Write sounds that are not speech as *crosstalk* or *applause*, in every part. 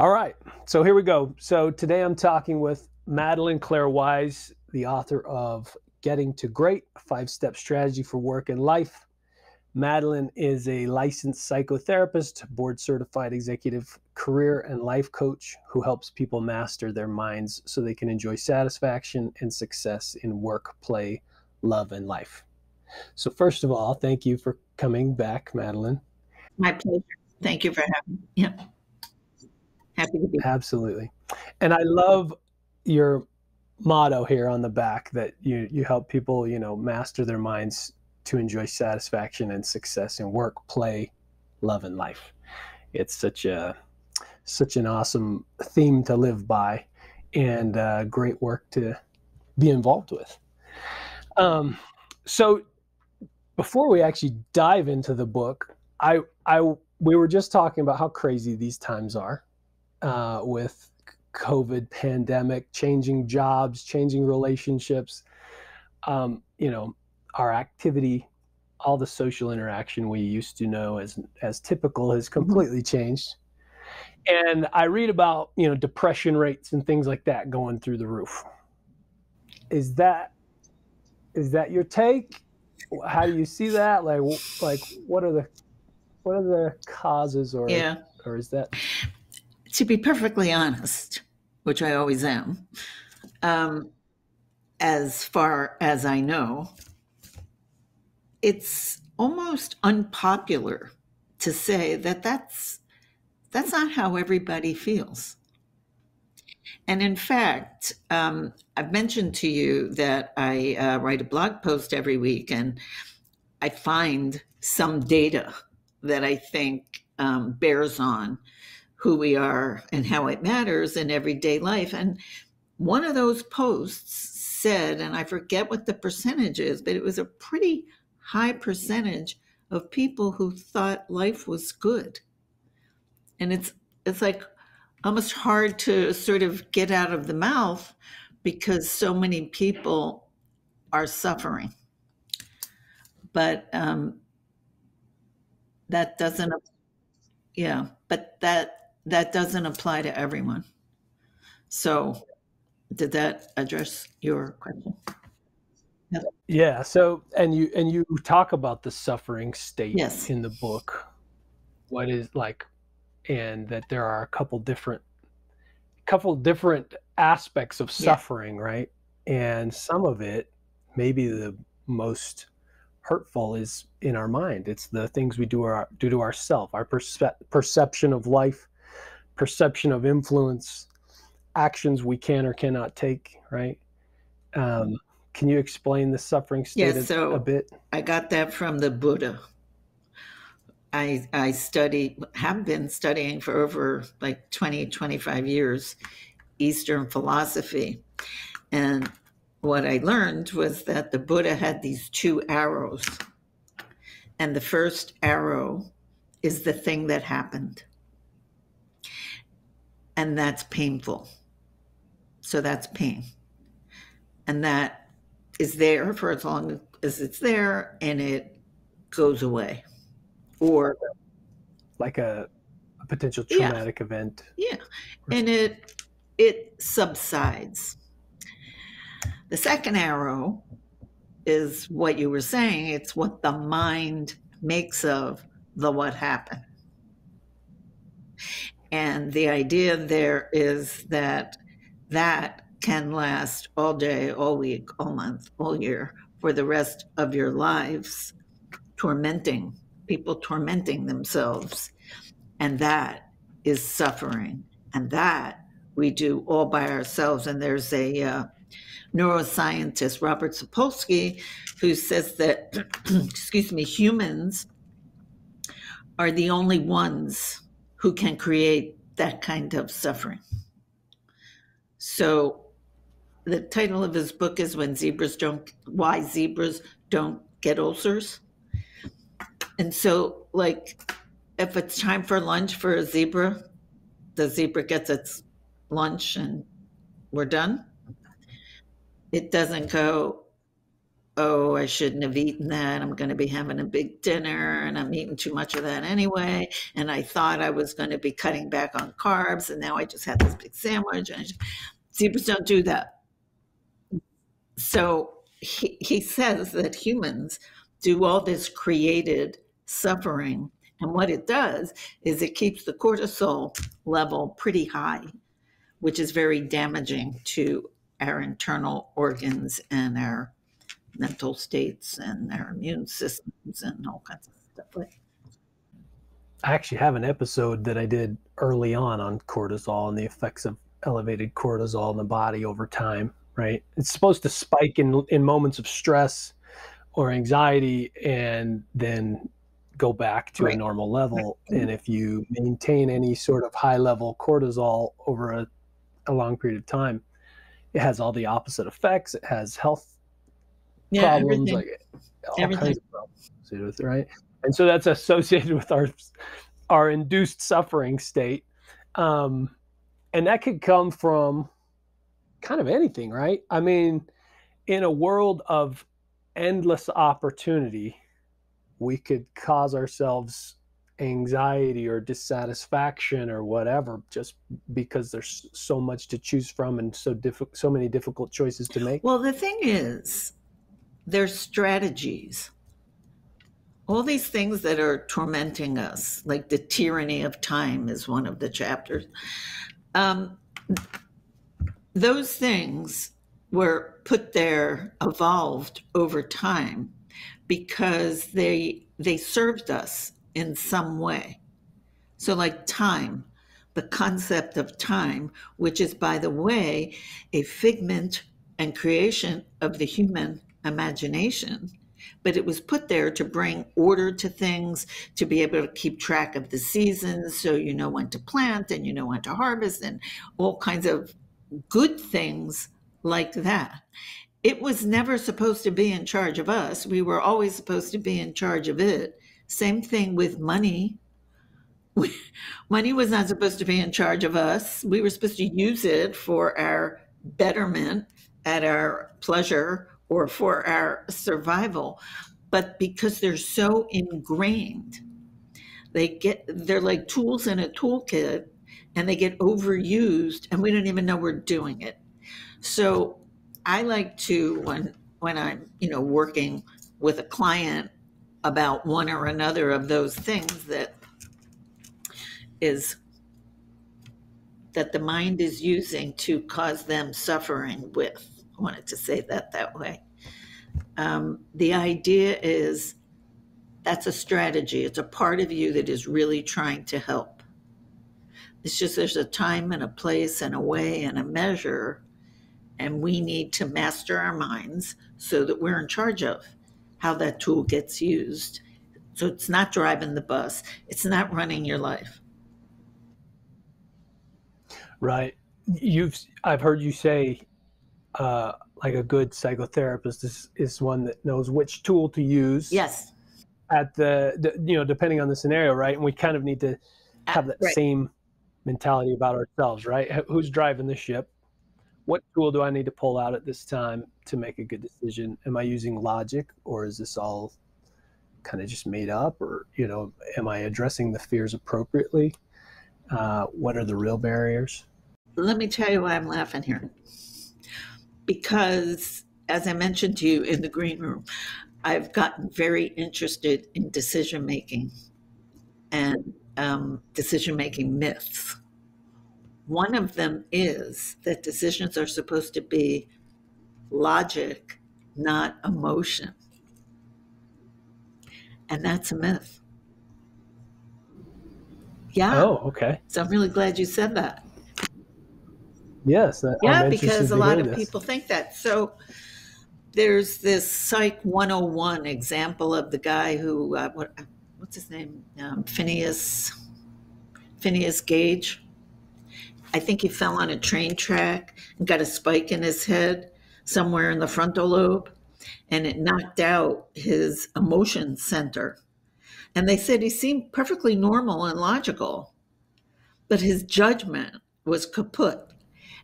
All right, so here we go. So today I'm talking with Madelaine Claire Weiss, the author of Getting to Great Five Step Strategy for Work and Life. Madelaine is a licensed psychotherapist, board certified executive career and life coach who helps people master their minds so they can enjoy satisfaction and success in work, play, love, and life. So, first of all, thank you for coming back, Madelaine. My pleasure. Thank you for having me. Yeah. Happy to be here. Absolutely. And I love your motto here on the back that you you help people, you know, master their minds to enjoy satisfaction and success in work, play, love, and life. It's such a such an awesome theme to live by, and uh, great work to be involved with. Um, so, before we actually dive into the book, I I we were just talking about how crazy these times are uh, with COVID pandemic, changing jobs, changing relationships. Um, you know, our activity, all the social interaction we used to know as as typical has mm-hmm. completely changed. And I read about, you know, depression rates and things like that going through the roof. Is that is that your take? How do you see that? Like like what are the what are the causes or yeah. or is that *laughs* to be perfectly honest, which I always am, um, as far as I know, it's almost unpopular to say that that's that's not how everybody feels. And in fact, um, I've mentioned to you that I uh, write a blog post every week, and I find some data that I think um, bears on who we are and how it matters in everyday life. And one of those posts said, and I forget what the percentage is, but it was a pretty high percentage of people who thought life was good. And it's it's like almost hard to sort of get out of the mouth because so many people are suffering. But um, that doesn't, yeah, but that that doesn't apply to everyone. So, did that address your question? Yeah. So, and you and you talk about the suffering state yes. in the book. What is like, and that there are a couple different, couple different aspects of suffering, yeah. right? And some of it, maybe the most hurtful, is in our mind. It's the things we do our do to ourselves, our perce- perception of life, perception of influence, actions we can or cannot take, right? Um, can you explain the suffering state yes, so a, bit? I got that from the Buddha. I I study have been studying for over like 20 25 years eastern philosophy. And what I learned was that the Buddha had these two arrows. And the first arrow is the thing that happened. And that's painful. So that's pain. And that is there for as long as it's there and it goes away or like a, a potential traumatic yeah. event yeah and it it subsides the second arrow is what you were saying it's what the mind makes of the what happened and the idea there is that that can last all day, all week, all month, all year for the rest of your lives, tormenting people, tormenting themselves. And that is suffering. And that we do all by ourselves. And there's a uh, neuroscientist, Robert Sapolsky, who says that, *clears throat* excuse me, humans are the only ones who can create that kind of suffering. So the title of his book is when zebras don't why zebras don't get ulcers and so like if it's time for lunch for a zebra the zebra gets its lunch and we're done it doesn't go oh, I shouldn't have eaten that. I'm going to be having a big dinner and I'm eating too much of that anyway. And I thought I was going to be cutting back on carbs. And now I just had this big sandwich. And zebras don't do that. So he, he says that humans do all this created suffering. And what it does is it keeps the cortisol level pretty high, which is very damaging to our internal organs and our mental states and their immune systems and all kinds of stuff like I actually have an episode that I did early on on cortisol and the effects of elevated cortisol in the body over time, right? It's supposed to spike in in moments of stress or anxiety and then go back to right. a normal level. Right. And if you maintain any sort of high level cortisol over a, a long period of time, it has all the opposite effects. It has health yeah, problems, everything. like all everything. kinds of problems associated with it, right? And so that's associated with our our induced suffering state, um, and that could come from kind of anything, right? I mean, in a world of endless opportunity, we could cause ourselves anxiety or dissatisfaction or whatever just because there's so much to choose from and so difficult so many difficult choices to make well the thing is there's strategies all these things that are tormenting us like the tyranny of time is one of the chapters um, those things were put there evolved over time because they they served us in some way. So, like time, the concept of time, which is, by the way, a figment and creation of the human imagination, but it was put there to bring order to things, to be able to keep track of the seasons so you know when to plant and you know when to harvest and all kinds of good things like that. It was never supposed to be in charge of us. We were always supposed to be in charge of it. Same thing with money. *laughs* money was not supposed to be in charge of us. We were supposed to use it for our betterment, at our pleasure, or for our survival. But because they're so ingrained, they get they're like tools in a toolkit and they get overused and we don't even know we're doing it. So I like to when when I'm, you know, working with a client about one or another of those things that is that the mind is using to cause them suffering with. Wanted to say that that way. Um, the idea is that's a strategy. It's a part of you that is really trying to help. It's just there's a time and a place and a way and a measure, and we need to master our minds so that we're in charge of how that tool gets used. So it's not driving the bus, it's not running your life. Right. You've I've heard you say uh, like a good psychotherapist is, is one that knows which tool to use. Yes. At the, the you know depending on the scenario, right? And we kind of need to have that right. same mentality about ourselves, right? Who's driving the ship? what tool do I need to pull out at this time to make a good decision? Am I using logic or is this all kind of just made up? Or, you know, am I addressing the fears appropriately? Uh, what are the real barriers? Let me tell you why I'm laughing here. Because, as I mentioned to you in the green room, I've gotten very interested in decision making and um, decision making myths. One of them is that decisions are supposed to be logic, not emotion. And that's a myth. Yeah. Oh, okay. So I'm really glad you said that. Yes. yeah, because a lot of this. people think that. So there's this Psych 101 example of the guy who, uh, what, what's his name? Um, Phineas, Phineas Gage I think he fell on a train track and got a spike in his head somewhere in the frontal lobe, and it knocked out his emotion center. And they said he seemed perfectly normal and logical, but his judgment was kaput.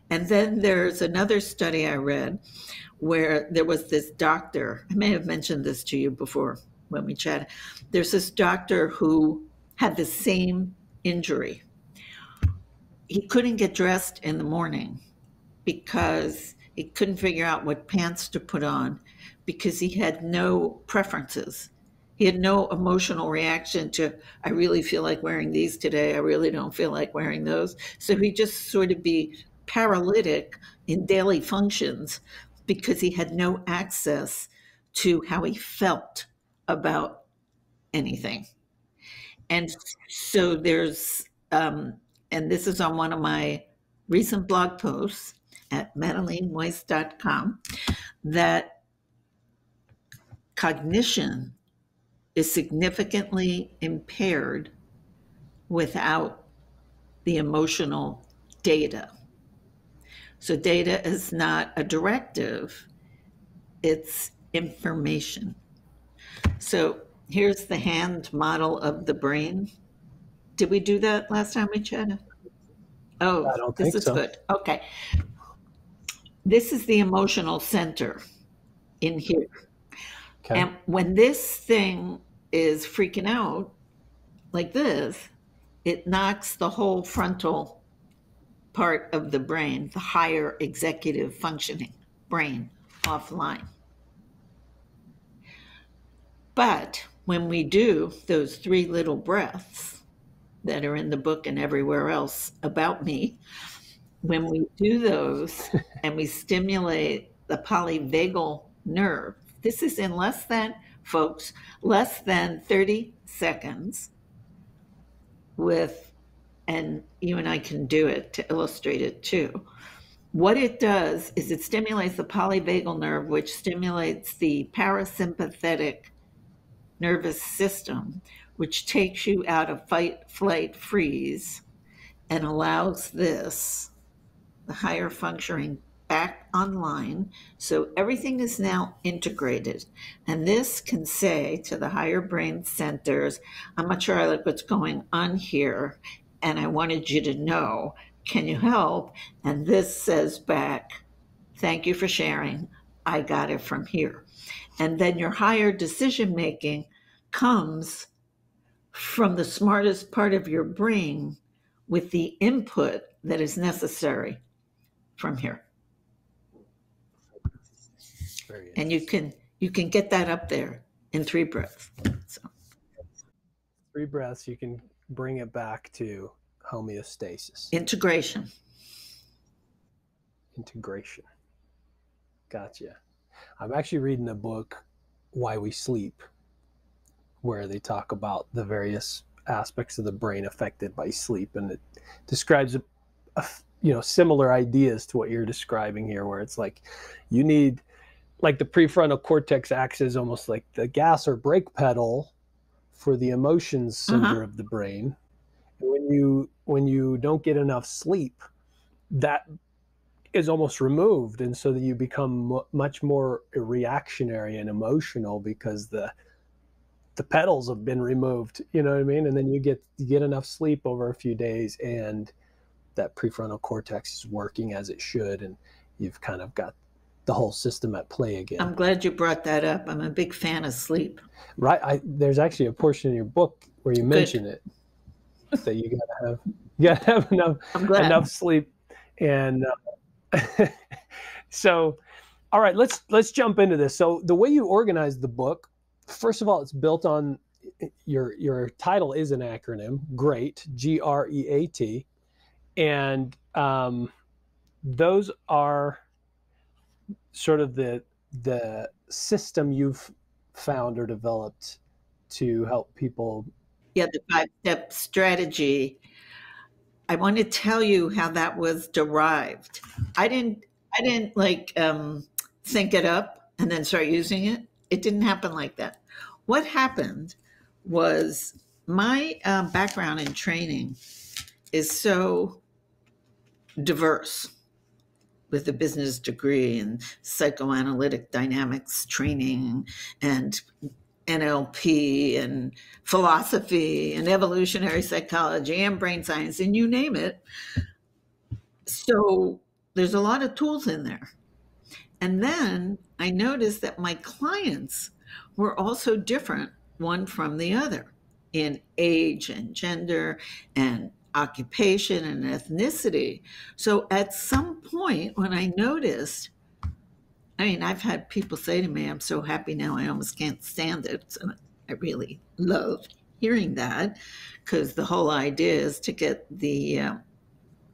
And then there's another study I read where there was this doctor. I may have mentioned this to you before when we chatted. There's this doctor who had the same injury. He couldn't get dressed in the morning because he couldn't figure out what pants to put on because he had no preferences. He had no emotional reaction to, I really feel like wearing these today. I really don't feel like wearing those. So he just sort of be paralytic in daily functions because he had no access to how he felt about anything. And so there's, um, and this is on one of my recent blog posts at madelaineweiss.com, that cognition is significantly impaired without the emotional data. So, data is not a directive, it's information. So, here's the hand model of the brain. Did we do that last time we chatted? Oh, this is so. good. Okay. This is the emotional center in here. Okay. And when this thing is freaking out like this, it knocks the whole frontal part of the brain, the higher executive functioning brain, offline. But when we do those three little breaths that are in the book and everywhere else about me, when we do those *laughs* and we stimulate the polyvagal nerve, this is in less than folks, less than 30 seconds with, and you and I can do it to illustrate it too. What it does is it stimulates the polyvagal nerve, which stimulates the parasympathetic nervous system, which takes you out of fight, flight, freeze, and allows this, the higher functioning back online. So everything is now integrated. And this can say to the higher brain centers, I'm not sure I like what's going on here. And I wanted you to know, can you help? And this says back, thank you for sharing. I got it from here. And then your higher decision making comes from the smartest part of your brain with the input that is necessary from here and you can you can get that up there in three breaths. So. Three breaths, you can bring it back to homeostasis. Integration. Integration. Gotcha. I'm actually reading a book, Why We Sleep, where they talk about the various aspects of the brain affected by sleep, and it describes a, a you know similar ideas to what you're describing here, where it's like you need like the prefrontal cortex acts as almost like the gas or brake pedal for the emotions center uh-huh. of the brain. When you when you don't get enough sleep, that is almost removed, and so that you become much more reactionary and emotional because the the pedals have been removed. You know what I mean? And then you get you get enough sleep over a few days, and that prefrontal cortex is working as it should, and you've kind of got the whole system at play again. I'm glad you brought that up. I'm a big fan of sleep. Right. I, there's actually a portion in your book where you mention Good. it that you gotta have you gotta have *laughs* enough enough sleep, and uh, *laughs* so all right, let's let's jump into this. So the way you organize the book, first of all, it's built on your your title is an acronym, GREAT, G R E A T, and um, those are sort of the the system you've found or developed to help people yeah the five step strategy. I want to tell you how that was derived. I didn't i didn't like um, think it up and then start using it. It didn't happen like that. What happened was my uh, background in training is so diverse with a business degree and psychoanalytic dynamics training and NLP and philosophy and evolutionary psychology and brain science and you name it. So there's a lot of tools in there. And then I noticed that my clients were also different one from the other in age and gender and occupation and ethnicity. So at some point, when I noticed, I mean, I've had people say to me, I'm so happy now, I almost can't stand it. I really love hearing that because the whole idea is to get the uh,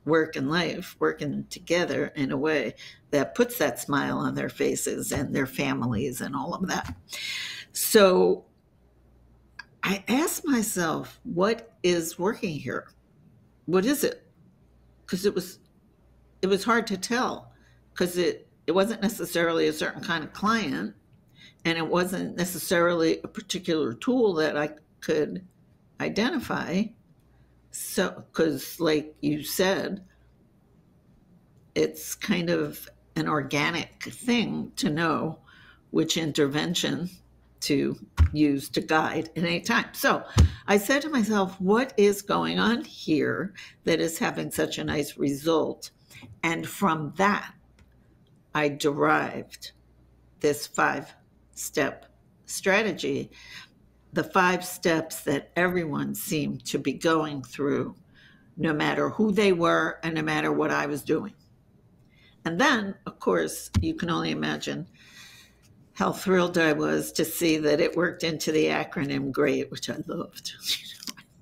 work and life working together in a way that puts that smile on their faces and their families and all of that. So I asked myself, what is working here? What is it? Because it was it was hard to tell because it it wasn't necessarily a certain kind of client and it wasn't necessarily a particular tool that I could identify. So, because like you said, it's kind of an organic thing to know which intervention to use to guide at any time. So I said to myself, what is going on here that is having such a nice result? And from that, I derived this five step strategy, the five steps that everyone seemed to be going through, no matter who they were and no matter what I was doing. And then, of course, you can only imagine how thrilled I was to see that it worked into the acronym GREAT, which I loved.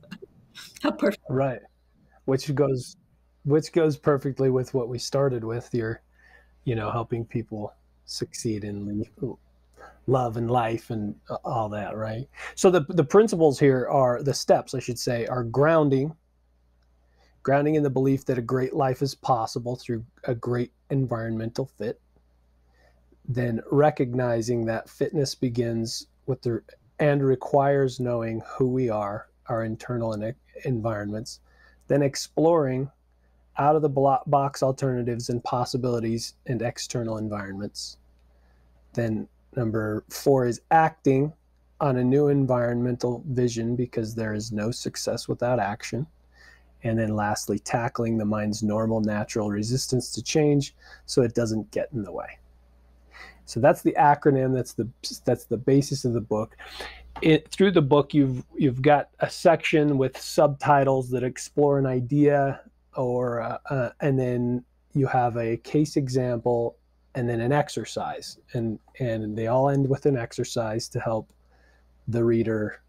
*laughs* how perfect. Right. Which goes which goes perfectly with what we started with your you know helping people succeed in love and life and all that right so the the principles here are the steps i should say are grounding grounding in the belief that a great life is possible through a great environmental fit then recognizing that fitness begins with the and requires knowing who we are, our internal environments, then exploring out of the box alternatives and possibilities and external environments. Then number four is acting on a new environmental vision because there is no success without action. And then lastly, tackling the mind's normal natural resistance to change so it doesn't get in the way. So that's the acronym. That's the that's the basis of the book. It, through the book, you've you've got a section with subtitles that explore an idea, or uh, uh, and then you have a case example, and then an exercise, and and they all end with an exercise to help the reader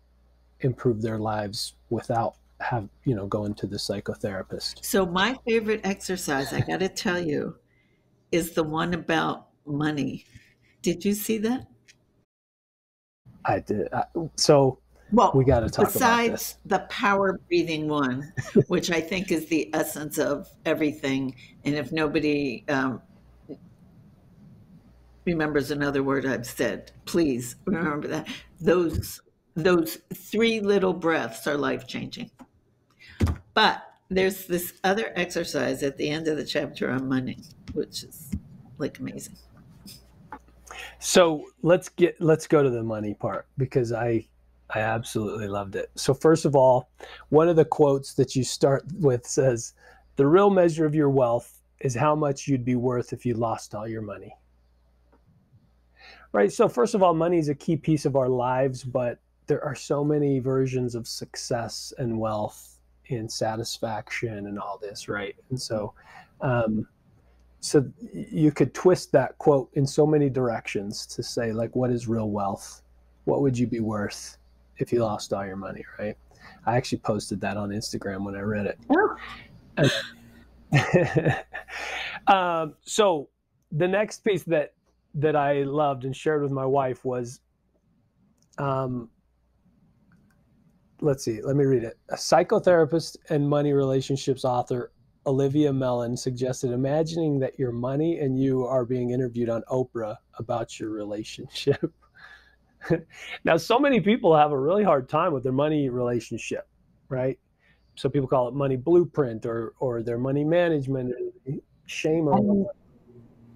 improve their lives without have you know going to the psychotherapist. So my favorite exercise, I got to tell you, is the one about money did you see that? I did. I, so well, we got to talk about besides the power breathing one, which I think is the essence of everything. And if nobody um, remembers another word I've said, please remember that. Those those three little breaths are life changing. But there's this other exercise at the end of the chapter on money, which is like amazing. So let's get let's go to the money part because I I absolutely loved it. So first of all, one of the quotes that you start with says, "The real measure of your wealth is how much you'd be worth if you lost all your money." Right? So first of all, money is a key piece of our lives, but there are so many versions of success and wealth and satisfaction and all this, right? And so um, so you could twist that quote in so many directions to say like what is real wealth? What would you be worth if you lost all your money right? I actually posted that on instagram when i read it. Oh. *laughs* um, so the next piece that that i loved and shared with my wife was um, let's see let me read it. A psychotherapist and money relationships author Olivia Mellan suggested imagining that your money and you are being interviewed on Oprah about your relationship. *laughs* now, so many people have a really hard time with their money relationship, right? So people call it money blueprint or or their money management. Shame on them.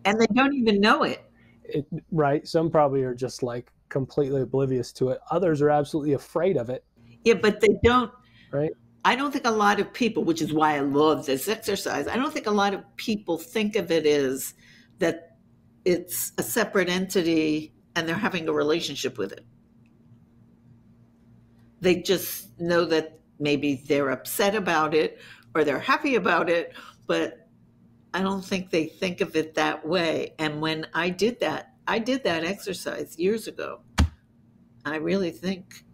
And they don't even know it. it. Right? Some probably are just like completely oblivious to it. Others are absolutely afraid of it. Yeah, but they don't. Right I don't think a lot of people, which is why I love this exercise, I don't think a lot of people think of it as that it's a separate entity and they're having a relationship with it. They just know that maybe they're upset about it or they're happy about it, but I don't think they think of it that way. And when I did that, I did that exercise years ago. I really think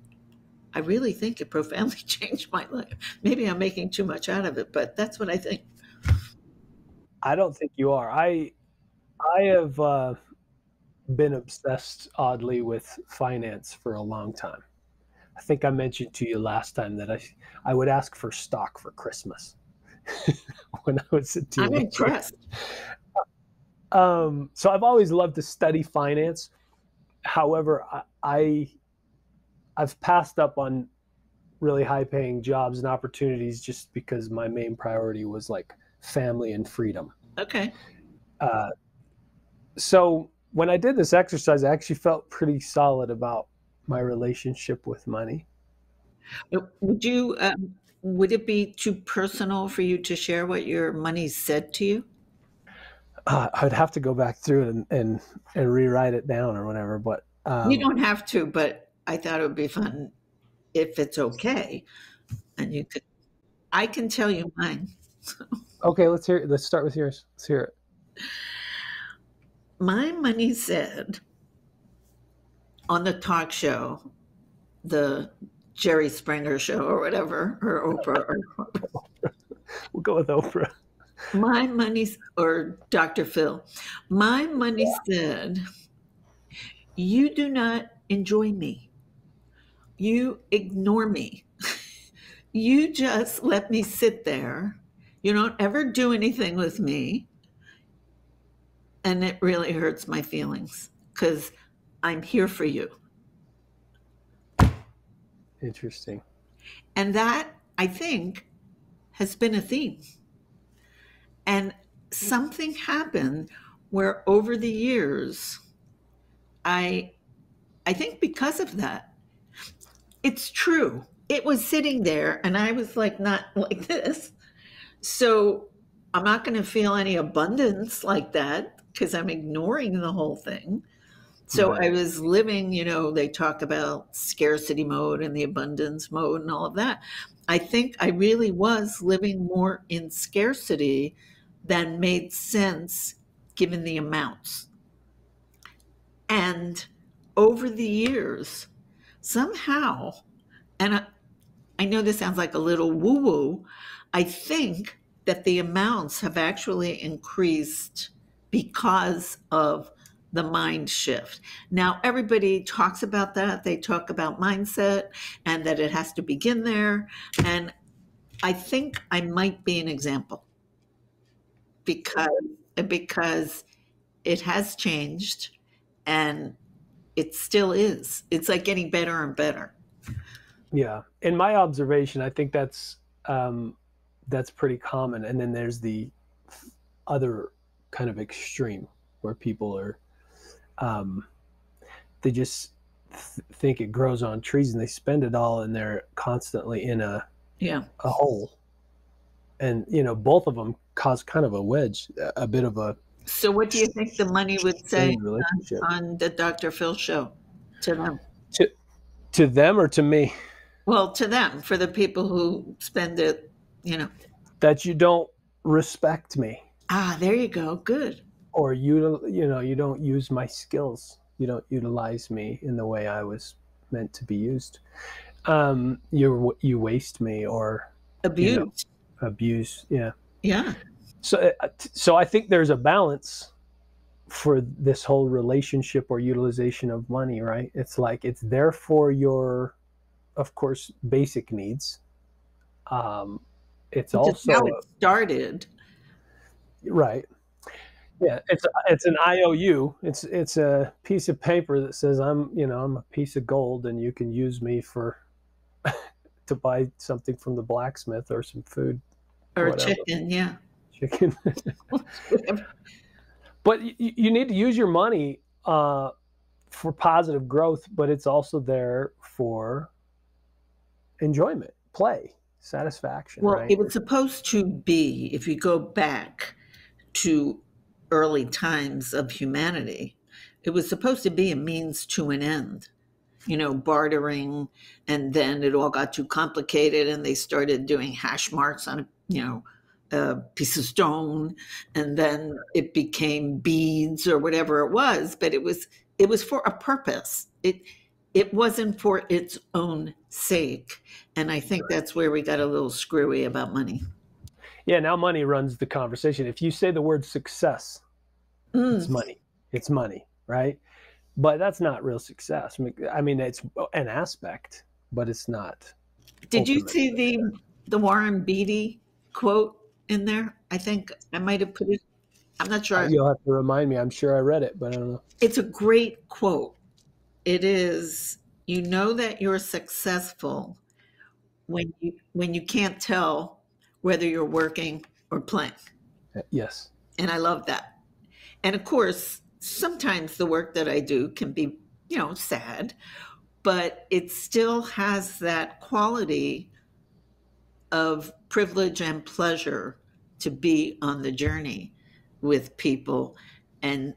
I really think it profoundly *laughs* changed my life. Maybe I'm making too much out of it, but that's what I think. I don't think you are. I I have uh, been obsessed oddly with finance for a long time. I think I mentioned to you last time that I I would ask for stock for Christmas *laughs* when I was a teenager. I'm impressed. Um, so I've always loved to study finance. However, I, I I've passed up on really high paying jobs and opportunities just because my main priority was like family and freedom. Okay. Uh, so when I did this exercise, I actually felt pretty solid about my relationship with money. Uh, would you? Um, would it be too personal for you to share what your money said to you? Uh, I'd have to go back through it and, and, and rewrite it down or whatever. But um, you don't have to. But I thought it would be fun if it's okay, and you could. I can tell you mine. *laughs* okay, let's hear. It. Let's start with yours. Let's hear it. My money said on the talk show, the Jerry Springer show or whatever, or Oprah. Or, *laughs* we'll go with Oprah. My money, or Dr. Phil, my money said, You do not enjoy me. You ignore me. *laughs* you just let me sit there. You don't ever do anything with me. And it really hurts my feelings because I'm here for you. Interesting. And that, I think, has been a theme. And something happened where over the years, I, I think because of that, it's true. It was sitting there, and I was like, not *laughs* like this. So I'm not going to feel any abundance like that because I'm ignoring the whole thing. So right. I was living, you know, they talk about scarcity mode and the abundance mode and all of that. I think I really was living more in scarcity than made sense given the amounts. And over the years, somehow, and I, I know this sounds like a little woo woo, I think that the amounts have actually increased because of the mind shift. Now, everybody talks about that. They talk about mindset and that it has to begin there. And I think I might be an example because because it has changed and it still is. It's like getting better and better. Yeah. In my observation, I think that's um, that's pretty common. And then there's the other kind of extreme where people are um, they just th- think it grows on trees and they spend it all and they're constantly in a yeah a hole and you know both of them cause kind of a wedge a bit of a so what do you think the money would say on, on the dr phil show to them? To to them or to me? Well to them for the people who spend it you know. That you don't respect me. Ah there you go good. Or you you know you don't use my skills. You don't utilize me in the way i was meant to be used. Um you you waste me or abuse you know, abuse yeah. Yeah so uh, so i think there's a balance for this whole relationship or utilization of money right? It's like it's there for your of course basic needs. Um it's also how it started. Right. Yeah, it's it's an IOU. It's it's a piece of paper that says I'm you know I'm a piece of gold and you can use me for *laughs* to buy something from the blacksmith or some food or, or chicken. Yeah, chicken. *laughs* but you, you need to use your money uh, for positive growth, but it's also there for enjoyment, play, satisfaction. Well, right? it was supposed to be, if you go back to early times of humanity, it was supposed to be a means to an end. You know, bartering, and then it all got too complicated, and they started doing hash marks on, you know, a piece of stone, and then it became beads or whatever it was. But it was it was for a purpose. It it wasn't for its own sake. And I think that's where we got a little screwy about money. Yeah, now money runs the conversation. If you say the word success, mm. it's money. It's money, right? But that's not real success. I mean, it's an aspect, but it's not. Did you see the the Warren Beatty quote in there? I think I might have put it. I'm not sure. You'll have to remind me. I'm sure I read it, but I don't know. It's a great quote. It is you know that you're successful when you when you can't tell whether you're working or playing. Uh, yes. And I love that. And of course, sometimes the work that I do can be, you know, sad, but it still has that quality of privilege and pleasure to be on the journey with people and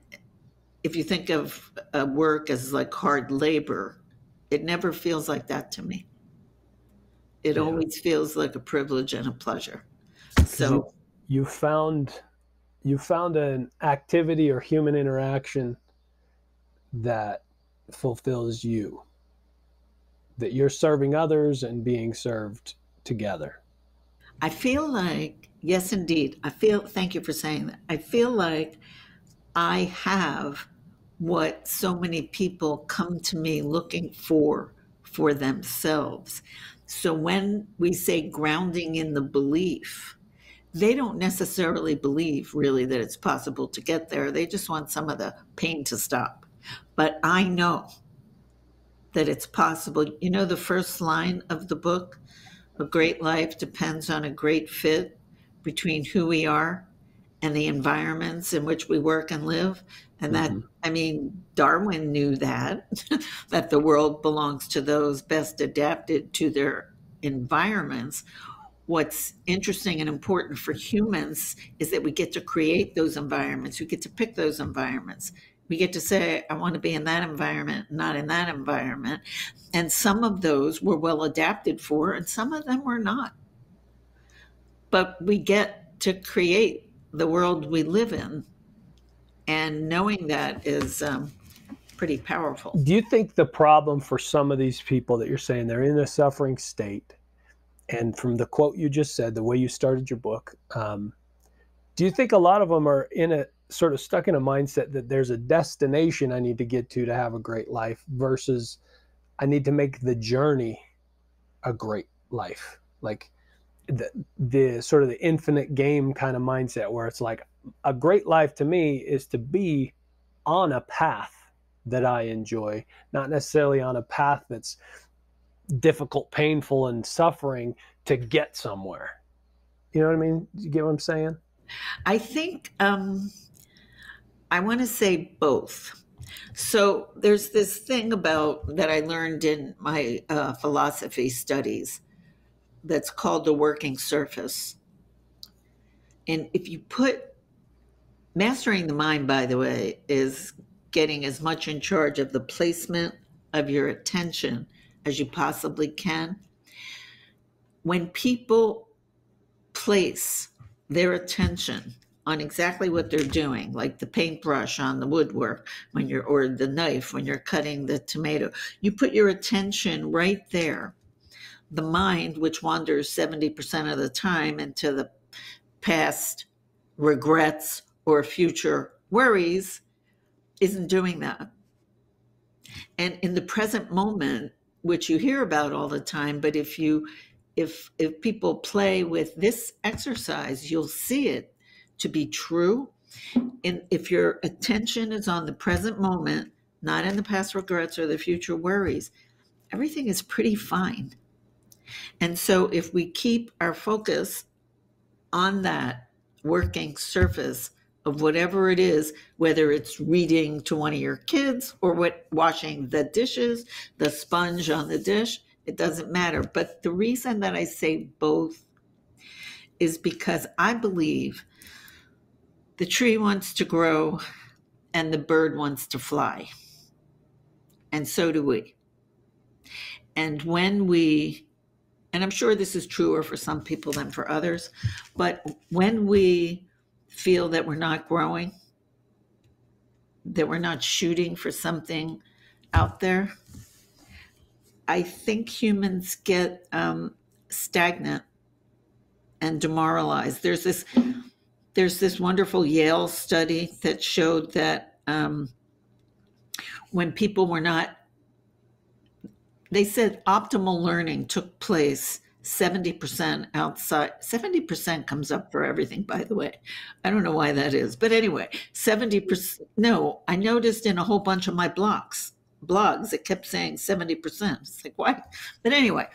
if you think of uh, work as like hard labor, it never feels like that to me. It yeah. always feels like a privilege and a pleasure. So you, you found you found an activity or human interaction that fulfills you. That you're serving others and being served together. I feel like yes indeed. I feel thank you for saying that. I feel like I have what so many people come to me looking for for themselves. So when we say grounding in the belief, they don't necessarily believe really that it's possible to get there. They just want some of the pain to stop. But I know that it's possible. You know, the first line of the book, A Great Life Depends on a Great Fit Between Who We Are and the Environments in which we work and live. And that, mm-hmm. I mean, Darwin knew that, *laughs* that the world belongs to those best adapted to their environments. What's interesting and important for humans is that we get to create those environments. We get to pick those environments. We get to say, I want to be in that environment, not in that environment. And some of those were well adapted for, and some of them were not. But we get to create the world we live in and knowing that is um, pretty powerful. Do you think the problem for some of these people that you're saying they're in a suffering state, and from the quote you just said, the way you started your book, um, do you think a lot of them are in a sort of stuck in a mindset that there's a destination I need to get to to have a great life versus I need to make the journey a great life? Like the, the sort of the infinite game kind of mindset where it's like a great life to me is to be on a path that I enjoy, not necessarily on a path that's difficult, painful, and suffering to get somewhere. You know what I mean? You get what I'm saying? I think um, I want to say both. So there's this thing about that I learned in my uh, philosophy studies that's called the working surface. And if you put mastering the mind, by the way, is getting as much in charge of the placement of your attention as you possibly can. When people place their attention on exactly what they're doing, like the paintbrush on the woodwork when you're or the knife when you're cutting the tomato, you put your attention right there the mind, which wanders 70% of the time into the past regrets or future worries, isn't doing that. And in the present moment, which you hear about all the time, but if you if if people play with this exercise, you'll see it to be true. And if your attention is on the present moment, not in the past regrets or the future worries, everything is pretty fine. And so if we keep our focus on that working surface of whatever it is, whether it's reading to one of your kids or what washing the dishes, the sponge on the dish, It doesn't matter. But the reason that I say both is because I believe the tree wants to grow and the bird wants to fly. And so do we. And when we, and I'm sure this is truer for some people than for others, but when we feel that we're not growing, that we're not shooting for something out there, I think humans get um, stagnant and demoralized. There's this there's this wonderful Yale study that showed that um, when people were not, they said optimal learning took place 70% outside. 70% comes up for everything, by the way. I don't know why that is. But anyway, 70%. No, I noticed in a whole bunch of my blogs, blogs, it kept saying 70%. It's like, why? But anyway,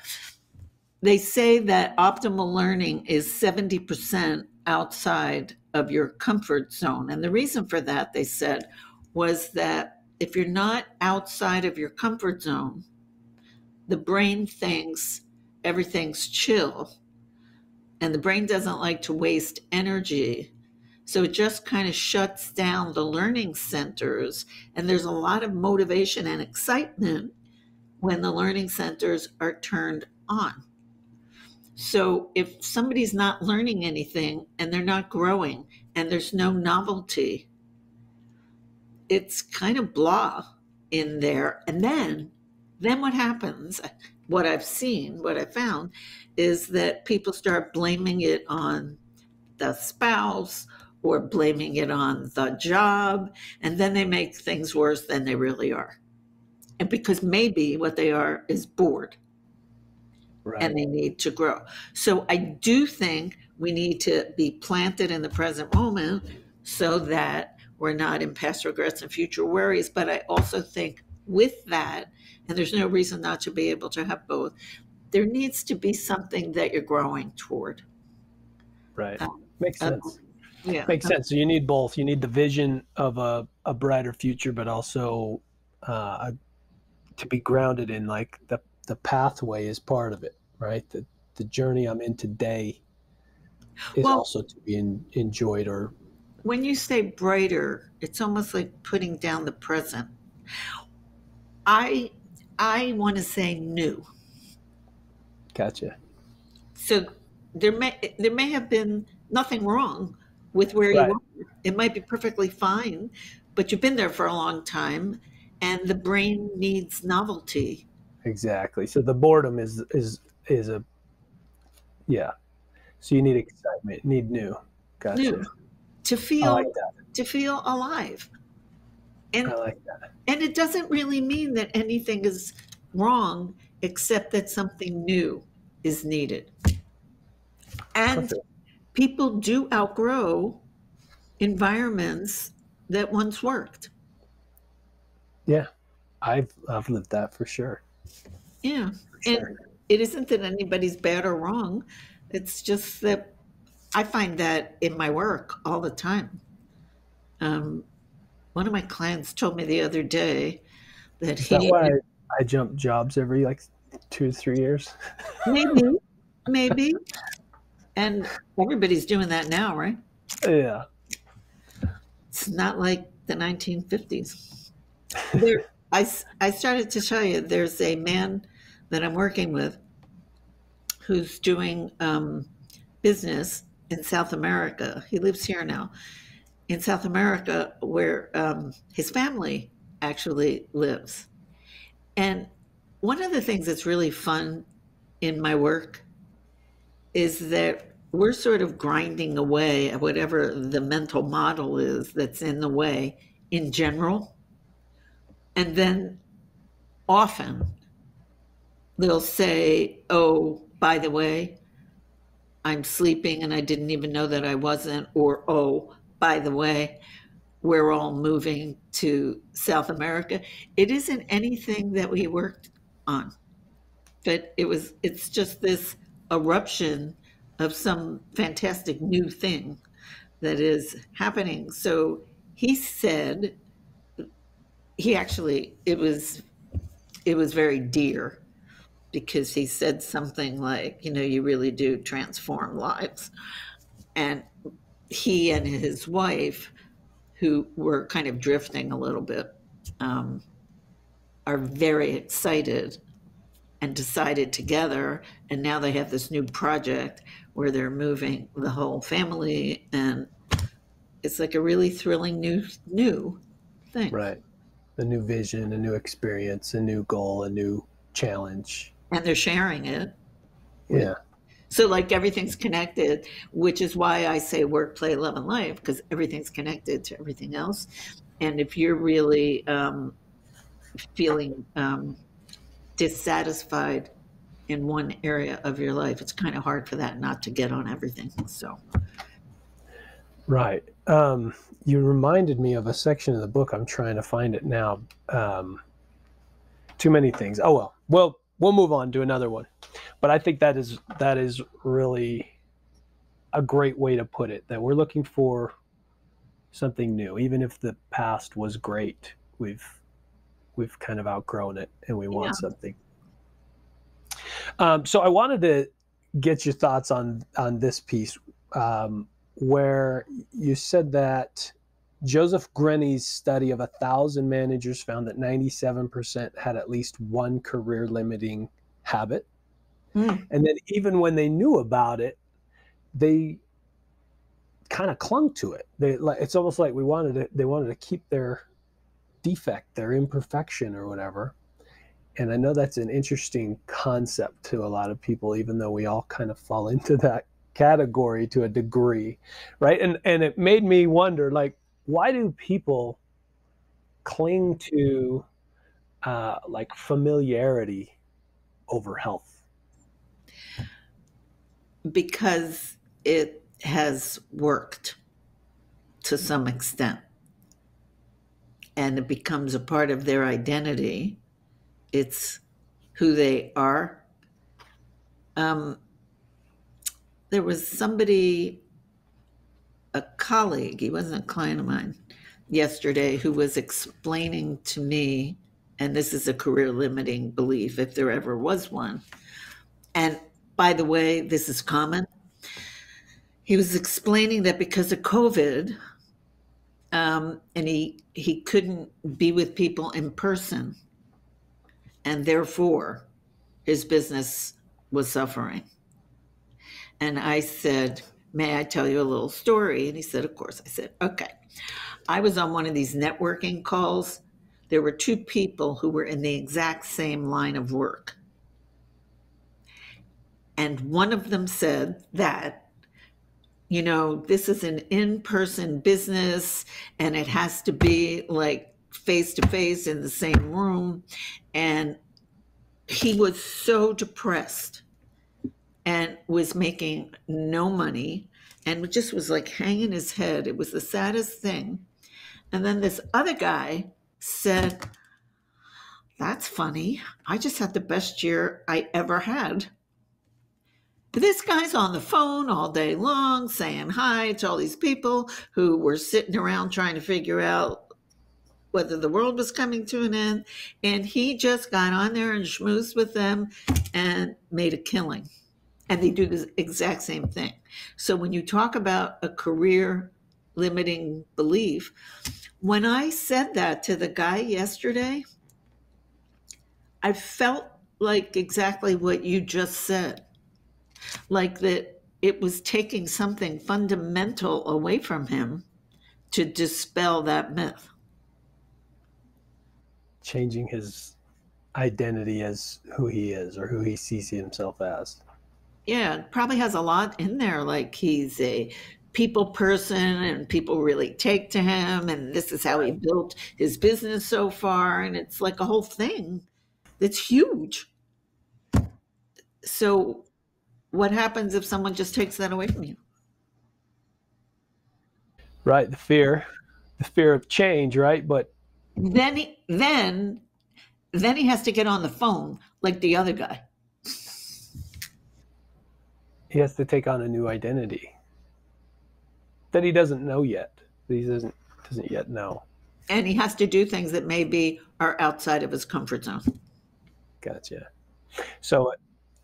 they say that optimal learning is 70% outside of your comfort zone. And the reason for that, they said, was that if you're not outside of your comfort zone, the brain thinks everything's chill. And the brain doesn't like to waste energy. So it just kind of shuts down the learning centers. And there's a lot of motivation and excitement when the learning centers are turned on. So if somebody's not learning anything and they're not growing and there's no novelty, it's kind of blah in there. And then then what happens, what I've seen, what I found is that people start blaming it on the spouse or blaming it on the job and then they make things worse than they really are. And because maybe what they are is bored right. and they need to grow. So I do think we need to be planted in the present moment so that we're not in past regrets and future worries. But I also think with that, and there's no reason not to be able to have both, there needs to be something that you're growing toward. Right. Um, Makes uh, sense. Uh, yeah. Makes sense. So you need both. You need the vision of a, a brighter future, but also uh, to be grounded in like the the pathway is part of it, right? The the journey I'm in today is well, also to be in, enjoyed or when you say brighter, it's almost like putting down the present. I I want to say new. Gotcha. So there may there may have been nothing wrong with where right. you are. It might be perfectly fine, but you've been there for a long time and the brain needs novelty Exactly. So the boredom is is is a yeah. So you need excitement, need new. Gotcha. New. To feel like to feel alive. And like. And it doesn't really mean that anything is wrong except that something new is needed. And Perfect. people do outgrow environments that once worked. Yeah. I've I've lived that for sure. Yeah. Sure. And it isn't that anybody's bad or wrong. It's just that I find that in my work all the time. Um, one of my clients told me the other day that Is he. That why I, I jump jobs every like two to three years? maybe, *laughs* maybe. And everybody's doing that now, right? Yeah. It's not like the 1950s. There, *laughs* I, I started to tell you there's a man that I'm working with who's doing um, business in South America. He lives here now in South America, where um, his family actually lives. And one of the things that's really fun in my work is that we're sort of grinding away at whatever the mental model is that's in the way in general and then often they'll say, Oh, by the way, I'm sleeping and I didn't even know that I wasn't. Or, Oh, by the way, we're all moving to South America. It isn't anything that we worked on, but it was, it's just this eruption of some fantastic new thing that is happening. So he said he actually it was it was very dear because he said something like, you know, you really do transform lives. And he and his wife, who were kind of drifting a little bit, um, are very excited and decided together. And now they have this new project where they're moving the whole family, and it's like a really thrilling new new thing. Right. A new vision, a new experience, a new goal, a new challenge. And they're sharing it. Yeah. So, like everything's connected, which is why I say work, play, love, and life, because everything's connected to everything else. And if you're really um, feeling um, dissatisfied in one area of your life, it's kind of hard for that not to get on everything. So, right. Um, you reminded me of a section of the book. I'm trying to find it now. Um, too many things. Oh well. Well, we'll move on to another one. But I think that is that is really a great way to put it. That we're looking for something new, even if the past was great. We've we've kind of outgrown it, and we want yeah. something. Um, so I wanted to get your thoughts on on this piece, um, where you said that Joseph Grenny's study of a thousand managers found that 97% had at least one career limiting habit. Mm. And then even when they knew about it, they kind of clung to it. They like it's almost like we wanted to they wanted to keep their defect, their imperfection or whatever. And I know that's an interesting concept to a lot of people, even though we all kind of fall *laughs* into that category to a degree. Right. And and it made me wonder like why do people cling to uh, like familiarity over health? Because it has worked to some extent and it becomes a part of their identity. It's who they are. Um, there was somebody a colleague, he wasn't a client of mine, yesterday who was explaining to me, and this is a career limiting belief if there ever was one. And by the way, this is common. He was explaining that because of COVID, um, and he he couldn't be with people in person, and therefore his business was suffering. And I said, May I tell you a little story? And he said, Of course. I said, Okay. I was on one of these networking calls. There were two people who were in the exact same line of work. And one of them said that, you know, this is an in person business and it has to be like face to face in the same room. And he was so depressed and was making no money and just was like hanging his head. It was the saddest thing. And then this other guy said, That's funny. I just had the best year I ever had. This guy's on the phone all day long saying hi to all these people who were sitting around trying to figure out whether the world was coming to an end. And he just got on there and schmoozed with them and made a killing and they do the exact same thing. So when you talk about a career limiting belief, when I said that to the guy yesterday, I felt like exactly what you just said. Like that it was taking something fundamental away from him to dispel that myth. Changing his identity as who he is or who he sees himself as yeah, probably has a lot in there. Like he's a people person and people really take to him and this is how he built his business so far and it's like a whole thing that's huge so what happens if someone just takes that away from you right the fear the fear of change right but then he, then then he has to get on the phone like the other guy he has to take on a new identity that he doesn't know yet. That he doesn't doesn't yet know. And he has to do things that maybe are outside of his comfort zone. Gotcha. So,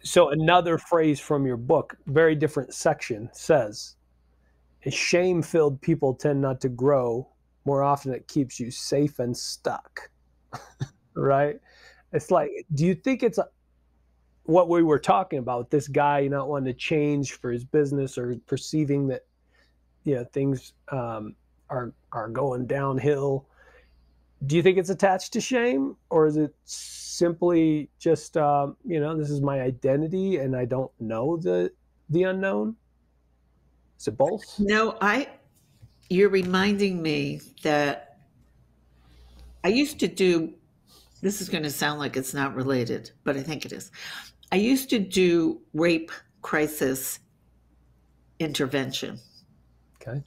so another phrase from your book, very different section, says, "Shame-filled people tend not to grow. More often, it keeps you safe and stuck." *laughs* right? It's like, do you think it's a, what we were talking about? This guy not wanting to change for his business or perceiving that, you know, things um, are are going downhill do you think it's attached to shame or is it simply just um, you know this is my identity and i don't know the the unknown? Is it both? No i you're reminding me that i used to do this is going to sound like it's not related but i think it is. I used to do rape crisis intervention. Okay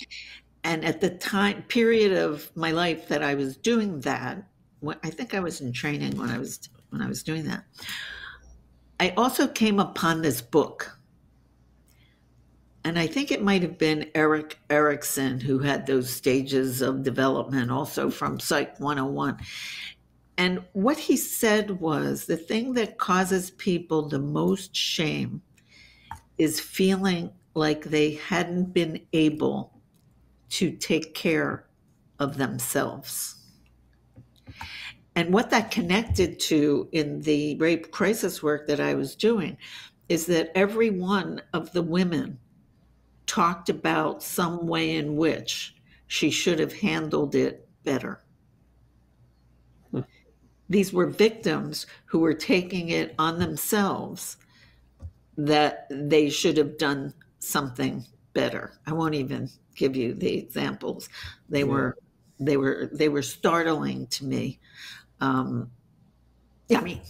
and at the time period of my life that I was doing that, I think I was in training when I was when I was doing that. I also came upon this book. And I think it might have been Erik Erikson who had those stages of development also from Psych 101. And what he said was the thing that causes people the most shame is feeling like they hadn't been able to take care of themselves. And what that connected to in the rape crisis work that I was doing is that every one of the women talked about some way in which she should have handled it better. Hmm. These were victims who were taking it on themselves that they should have done something better. I won't even give you the examples. They yeah. were they were they were startling to me. Um, yeah, I mean,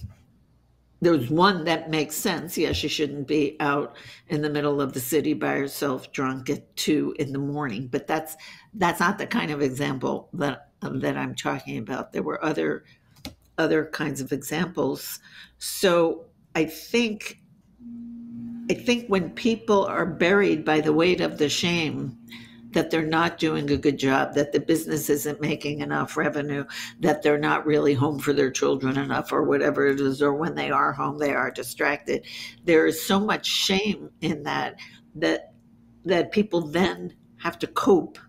there was one that makes sense. Yes, she shouldn't be out in the middle of the city by herself, drunk at two in the morning. But that's that's not the kind of example that that I'm talking about. There were other other kinds of examples. So I think I think when people are buried by the weight of the shame, that they're not doing a good job, that the business isn't making enough revenue, that they're not really home for their children enough, or whatever it is, or when they are home, they are distracted. There is so much shame in that that that people then have to cope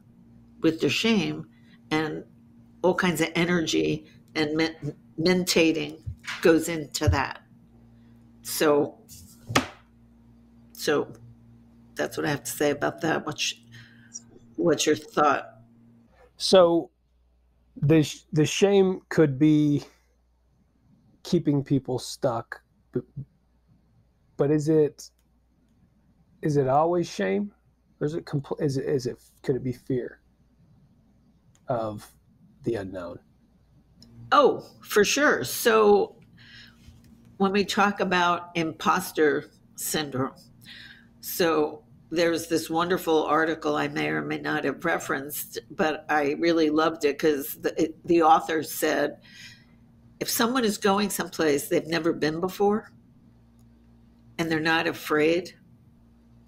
with their shame and all kinds of energy and men- mentating goes into that. So so that's what I have to say about that. What's what's your thought? So the the shame could be keeping people stuck, but, but is it is it always shame, or is it compl- is it is it could it be fear of the unknown? Oh, for sure. So when we talk about imposter syndrome, so there's this wonderful article I may or may not have referenced, but I really loved it because the, the author said if someone is going someplace they've never been before and they're not afraid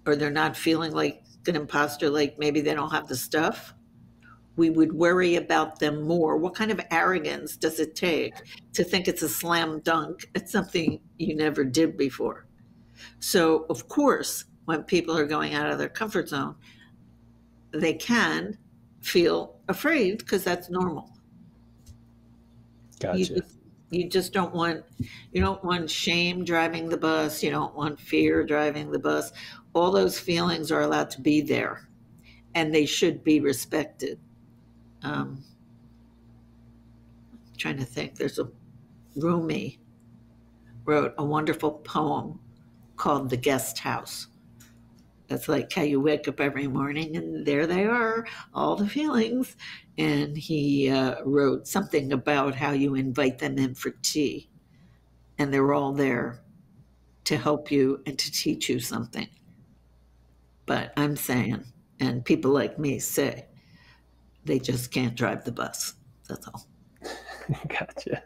or they're not feeling like an imposter, like maybe they don't have the stuff, we would worry about them more. What kind of arrogance does it take to think it's a slam dunk at something you never did before? So, of course, when people are going out of their comfort zone, they can feel afraid because that's normal. Gotcha. You just, you just don't want you don't want shame driving the bus. You don't want fear driving the bus. All those feelings are allowed to be there, and they should be respected. Um, trying to think. There's a Rumi wrote a wonderful poem called "The Guest House." That's like how you wake up every morning and there they are, all the feelings. And he uh, wrote something about how you invite them in for tea and they're all there to help you and to teach you something. But I'm saying, and people like me say, they just can't drive the bus. That's all. *laughs* gotcha.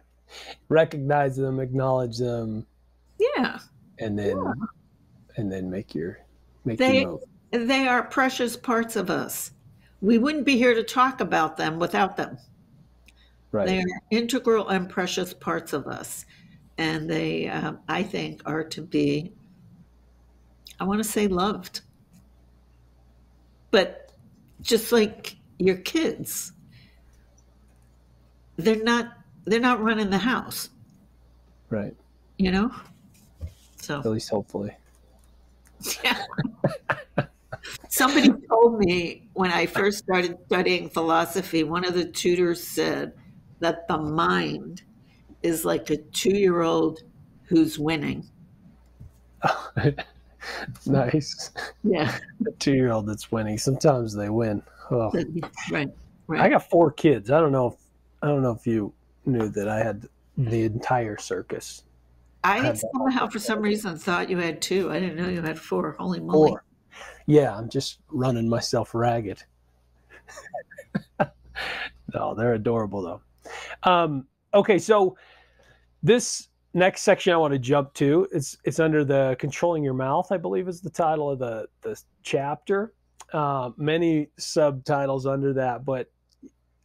Recognize them, acknowledge them. Yeah. And then yeah. and then make your make they, They are precious parts of us. We wouldn't be here to talk about them without them. Right. They are integral and precious parts of us. and they, um, I think, are to be, I want to say, loved. But just like your kids, they're not they're not running the house, Right. you know. So At least hopefully. Yeah. *laughs* Somebody told me when I first started studying philosophy, one of the tutors said that the mind is like a two year old who's winning. *laughs* nice. Yeah. A two year old that's winning. Sometimes they win. Oh. Right. I got four kids. I don't know if I don't know if you knew that I had the entire circus. I somehow, for some reason, thought you had two. I didn't know you had four. Holy moly. Four. Yeah, I'm just running myself ragged. *laughs* no, they're adorable though. Um, okay, so this next section I want to jump to it's it's under the controlling your mouth, I believe is the title of the the chapter. Uh, many subtitles under that, but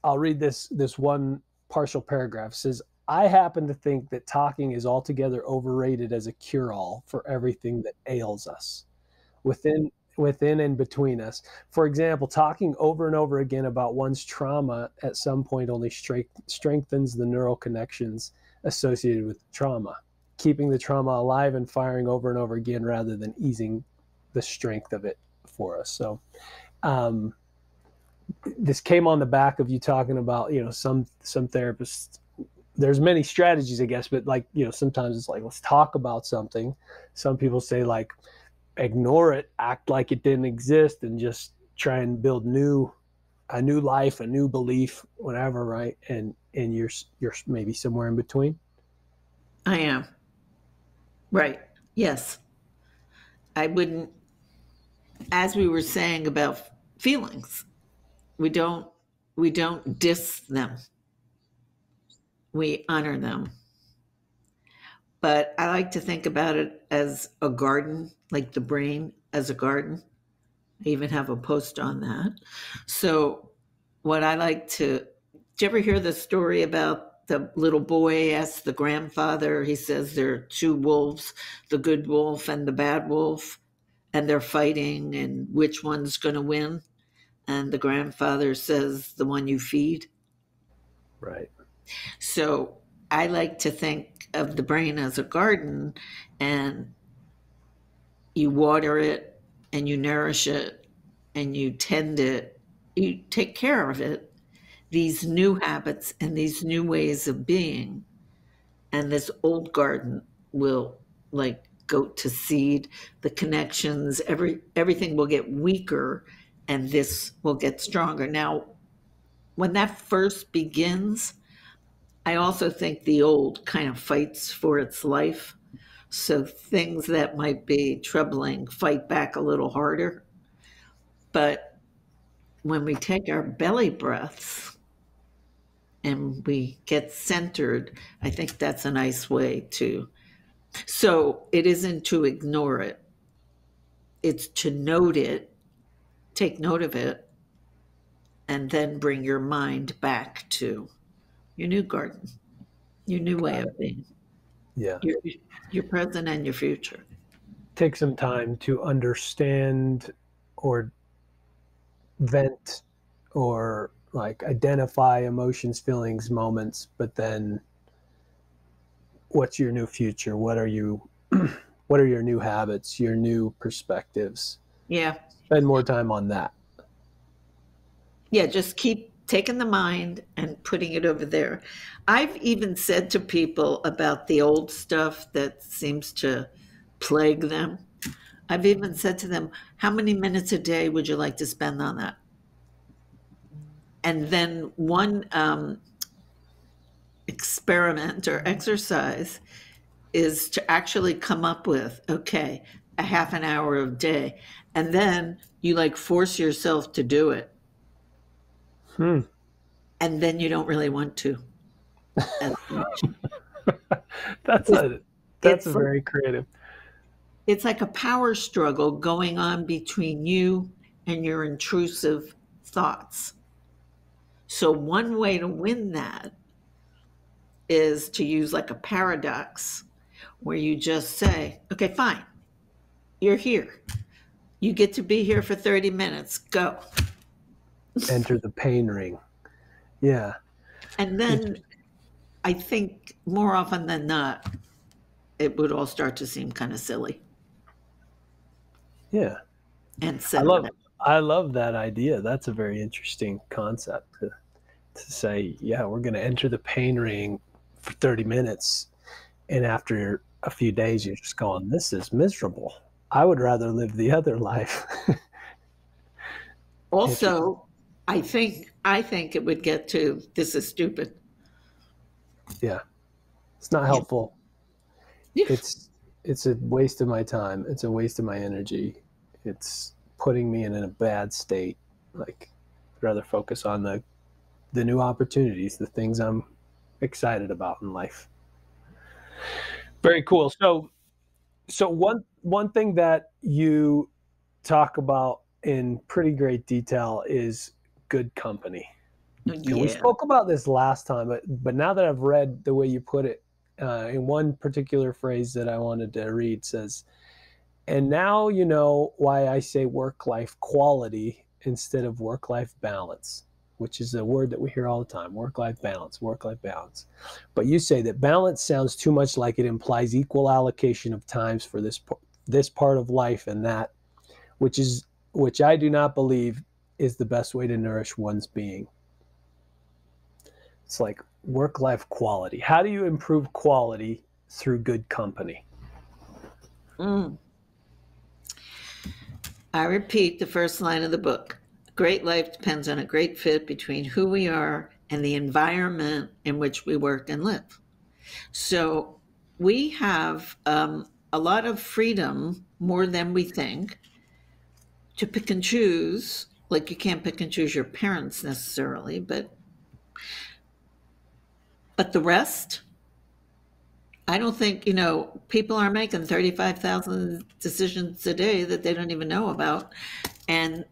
I'll read this this one partial paragraph. It says I happen to think that talking is altogether overrated as a cure-all for everything that ails us within within and between us. For example, talking over and over again about one's trauma at some point only strength, strengthens the neural connections associated with trauma, keeping the trauma alive and firing over and over again rather than easing the strength of it for us. So, um, this came on the back of you talking about, you know, some some therapists. There's many strategies, I guess, but like you know, sometimes it's like let's talk about something. Some people say like ignore it, act like it didn't exist, and just try and build new a new life, a new belief, whatever, right? And and you're you're maybe somewhere in between. I am. Right. Yes. I wouldn't, as we were saying about feelings, we don't we don't diss them. We honor them. But I like to think about it as a garden, like the brain as a garden. I even have a post on that. So what I like to did you ever hear the story about the little boy asks the grandfather, he says there are two wolves, the good wolf and the bad wolf, and they're fighting, and which one's going to win? And the grandfather says, the one you feed. Right. So I like to think of the brain as a garden, and you water it, and you nourish it, and you tend it, you take care of it. These new habits and these new ways of being, and this old garden will like go to seed. The connections, every everything will get weaker, and this will get stronger. Now, when that first begins, I also think the old kind of fights for its life. So things that might be troubling fight back a little harder. But when we take our belly breaths and we get centered, I think that's a nice way to. So it isn't to ignore it, it's to note it, take note of it, and then bring your mind back to your new garden, your new way of being, Yeah. your, your present and your future. Take some time to understand or vent or like identify emotions, feelings, moments, but then what's your new future? What are you *clears throat* what are your new habits, your new perspectives? Yeah. Spend more time on that. Yeah, just keep taking the mind and putting it over there. I've even said to people about the old stuff that seems to plague them. I've even said to them, How many minutes a day would you like to spend on that? And then one um, experiment or exercise is to actually come up with, okay, a half an hour a day. And then you like force yourself to do it Hmm. and then you don't really want to. *laughs* That's a that's It's a like- very creative. it's like a power struggle going on between you and your intrusive thoughts. So, one way to win that is to use like a paradox where you just say, okay, fine, you're here. You get to be here for 30 minutes. Go. Enter the pain ring. Yeah. And then I think more often than not, it would all start to seem kind of silly. Yeah. And I love I love that idea. That's a very interesting concept to, to say, yeah, we're going to enter the pain ring for 30 minutes and after a few days you're just going, this is miserable. I would rather live the other *laughs* life. also, I think I think it would get to this is stupid. Yeah. It's not helpful. Yeah. It's it's a waste of my time. It's a waste of my energy. It's putting me in in a bad state. Like I'd rather focus on the the new opportunities, the things I'm excited about in life. Very cool. So so one one thing that you talk about in pretty great detail is good company. Yeah. we spoke about this last time, but but now that I've read the way you put it, uh, in one particular phrase that I wanted to read says, "And now you know why I say work-life quality instead of work-life balance." Which is a word that we hear all the time work life balance, work life balance. But you say that balance sounds too much like it implies equal allocation of times for this, this part of life and that, which is which I do not believe is the best way to nourish one's being. It's like work life quality. How do you improve quality through good company? Mm. I repeat the first line of the book. Great life depends on a great fit between who we are and the environment in which we work and live. So we have um, a lot of freedom, more than we think, to pick and choose. Like you can't pick and choose your parents necessarily, but but the rest, I don't think, you know, people are making 35,000 decisions a day that they don't even know about. And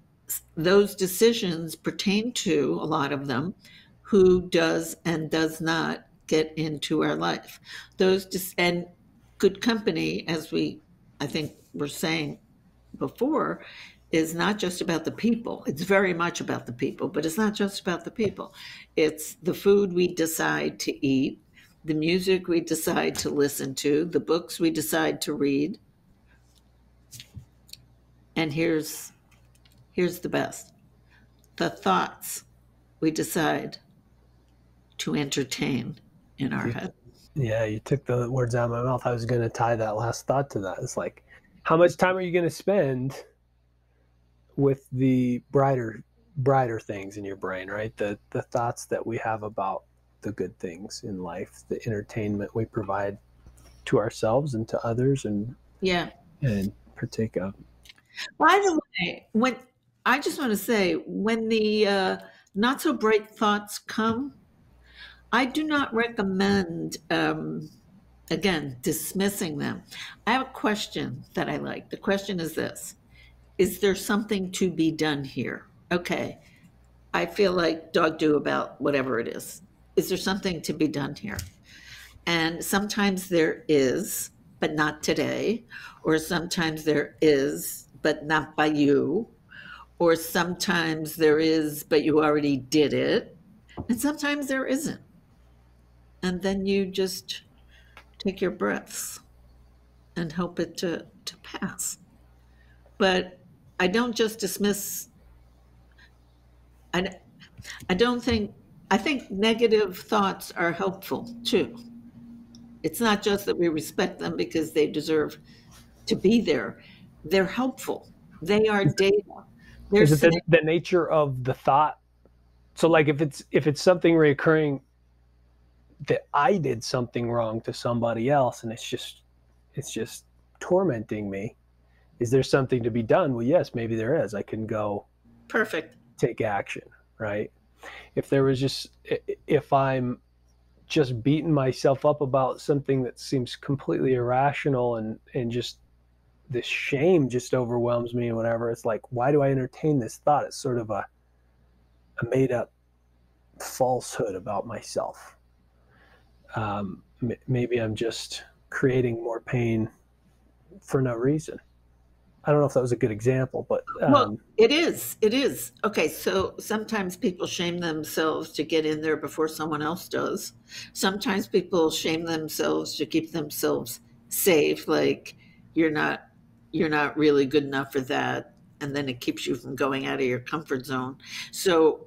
those decisions pertain to a lot of them who does and does not get into our life. Those and good company, as we, I think, were saying before, is not just about the people. It's very much about the people, but it's not just about the people. It's the food we decide to eat, the music we decide to listen to, the books we decide to read. And here's here's the best. The thoughts we decide to entertain in our head. Yeah, you took the words out of my mouth. I was going to tie that last thought to that. It's like, how much time are you going to spend with the brighter brighter things in your brain, right? The the thoughts that we have about the good things in life, the entertainment we provide to ourselves and to others and yeah and partake of. By the way, when I just want to say when the uh, not so bright thoughts come, I do not recommend um, again dismissing them. I have a question that I like. The question is this is there something to be done here? Okay, I feel like dog do about whatever it is. Is there something to be done here? And sometimes there is, but not today. Or sometimes there is, but not by you. Or sometimes there is, but you already did it. And sometimes there isn't. And then you just take your breaths and hope it to, to pass. But I don't just dismiss. I, I don't think, I think negative thoughts are helpful too. It's not just that we respect them because they deserve to be there. They're helpful. They are data. They're Is it the, the nature of the thought? So like if it's if it's something reoccurring that I did something wrong to somebody else and it's just it's just tormenting me is there something to be done? Well, yes, maybe there is. I can go perfect take action, right? If there was just if I'm just beating myself up about something that seems completely irrational and and just this shame just overwhelms me and whatever it's like why do i entertain this thought it's sort of a a made up falsehood about myself um, maybe I'm just creating more pain for no reason. I don't know if that was a good example, but um, well, it is. It is. Okay, so sometimes people shame themselves to get in there before someone else does. Sometimes people shame themselves to keep themselves safe, like you're not you're not really good enough for that, and then it keeps you from going out of your comfort zone. So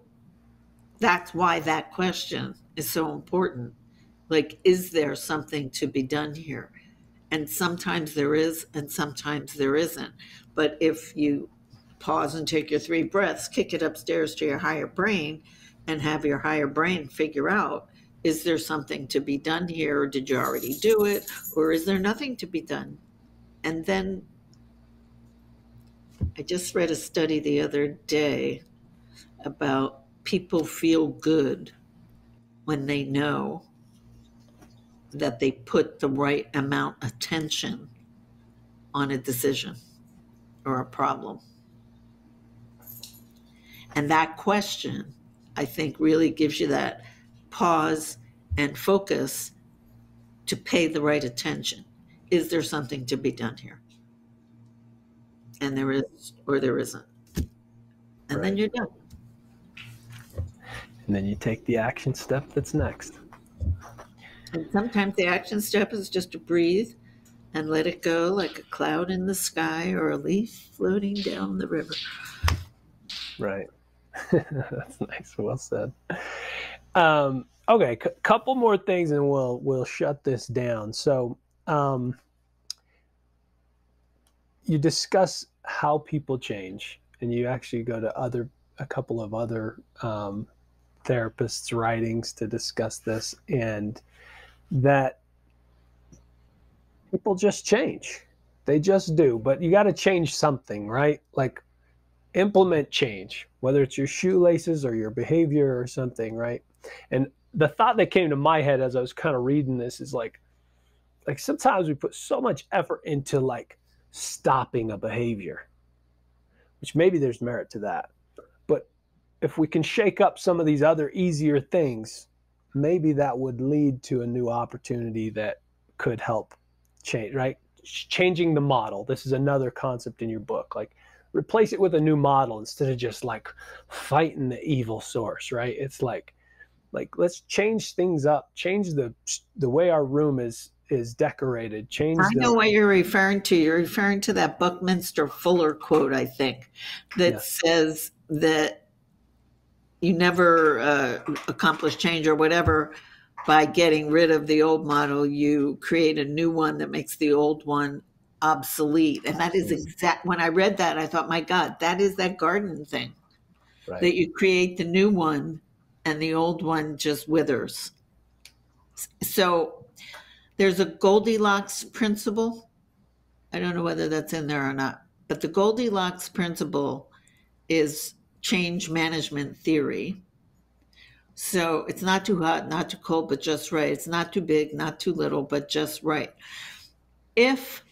that's why that question is so important. Like, is there something to be done here? And sometimes there is, and sometimes there isn't. But if you pause and take your three breaths, kick it upstairs to your higher brain, and have your higher brain figure out is there something to be done here, or did you already do it, or is there nothing to be done? And then I just read a study the other day about people feel good when they know that they put the right amount of attention on a decision or a problem. And that question, I think, really gives you that pause and focus to pay the right attention. Is there something to be done here? And there is, or there isn't. And right. then you're done. And then you take the action step that's next. And sometimes the action step is just to breathe and let it go like a cloud in the sky or a leaf floating down the river. Right. *laughs* That's nice. Well said. Um, okay, c- couple more things and we'll we'll shut this down. So, um, you discuss how people change, and you actually go to other a couple of other um, therapists' writings to discuss this, and that people just change. They just do. But you got to change something, right? Like implement change, whether it's your shoelaces or your behavior or something, right? And the thought that came to my head as I was kind of reading this is like, like sometimes we put so much effort into like stopping a behavior, which maybe there's merit to that. But if we can shake up some of these other easier things, maybe that would lead to a new opportunity that could help change, right? Changing the model. This is another concept in your book. Like replace it with a new model instead of just like fighting the evil source, right? It's like like let's change things up, change the the way our room is is decorated. Change. I know what you're referring to. You're referring to that Buckminster Fuller quote, I think, that yes. says that you never uh, accomplish change or whatever by getting rid of the old model, you create a new one that makes the old one obsolete. And that is exact. When I read that, I thought, my God, that is that garden thing right. that you create the new one and the old one just withers. So there's a Goldilocks principle. I don't know whether that's in there or not, but the Goldilocks principle is change management theory so it's not too hot, not too cold, but just right. It's not too big, not too little, but just right. If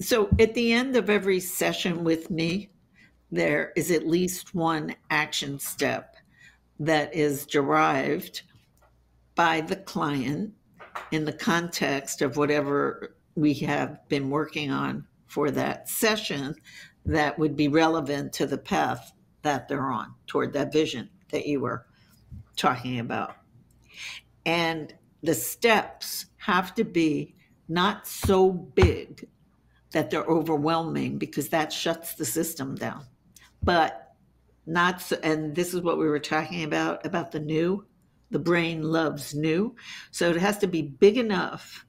so, at the end of every session with me, there is at least one action step that is derived by the client in the context of whatever we have been working on for that session that would be relevant to the path that they're on toward that vision that you were talking about. And the steps have to be not so big that they're overwhelming because that shuts the system down. But not so, and this is what we were talking about about the new. The brain loves new. So it has to be big enough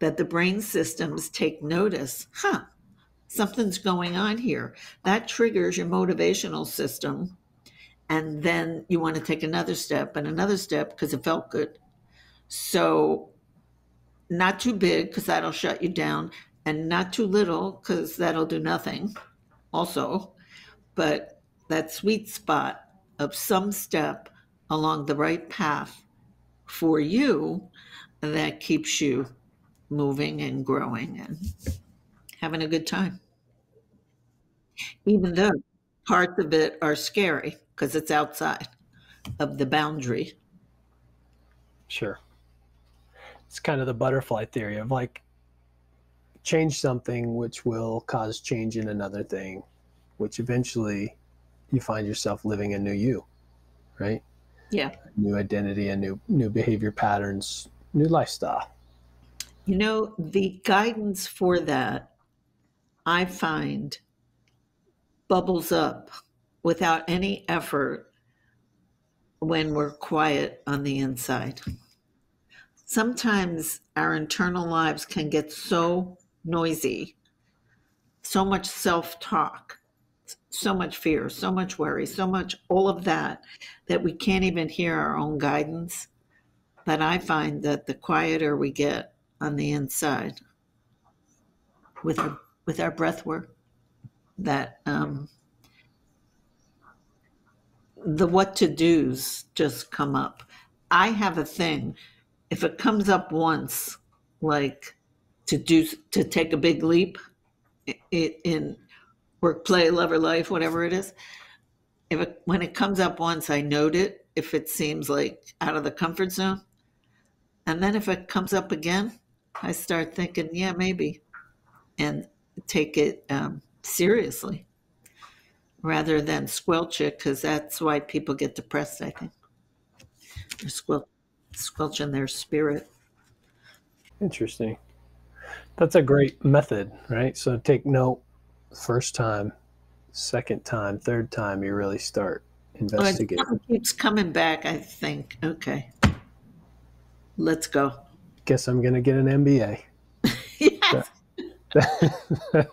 that the brain systems take notice, huh, something's going on here. That triggers your motivational system and then you want to take another step and another step because it felt good. So, not too big because that'll shut you down, and not too little because that'll do nothing, also. But that sweet spot of some step along the right path for you that keeps you moving and growing and having a good time. Even though parts of it are scary because it's outside of the boundary. Sure. it's kind of the butterfly theory of like change something which will cause change in another thing, which eventually you find yourself living a new you, right? Yeah. New identity and new new behavior patterns, new lifestyle. You know, the guidance for that I find bubbles up without any effort when we're quiet on the inside. Sometimes our internal lives can get so noisy, so much self talk, so much fear, so much worry, so much all of that, that we can't even hear our own guidance. But I find that the quieter we get on the inside with our, with our breath work, that um, the what to do's just come up. I have a thing. If it comes up once, like to do to take a big leap in work, play, love, or life, whatever it is. If it, when it comes up once, I note it. If it seems like out of the comfort zone, and then if it comes up again, I start thinking, yeah, maybe, and take it um, seriously rather than squelch it because that's why people get depressed. I think they're squel- squelching their spirit. Interesting. That's a great method, right? So take note first time, second time, third time, you really start investigating. Well, keeps coming back. I think, okay, let's go. Guess I'm going to get an MBA. *laughs* That's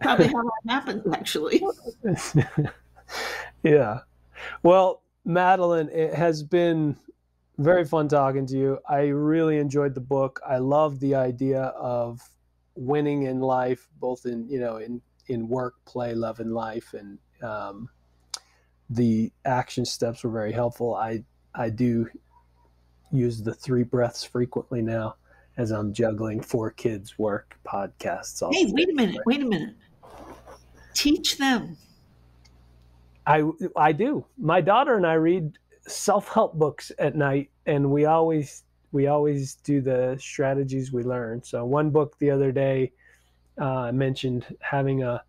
probably how that happens, actually. *laughs* yeah. Well, Madelaine, it has been very fun talking to you. I really enjoyed the book. I love the idea of winning in life, both in you know in in work, play, love, and life, and um, the action steps were very helpful. I I do use the three breaths frequently now as I'm juggling four kids' work podcasts. All hey, wait a minute! Wait a minute. Teach them. I I do. My daughter and I read self-help books at night and we always we always do the strategies we learn so one book the other day uh, mentioned having a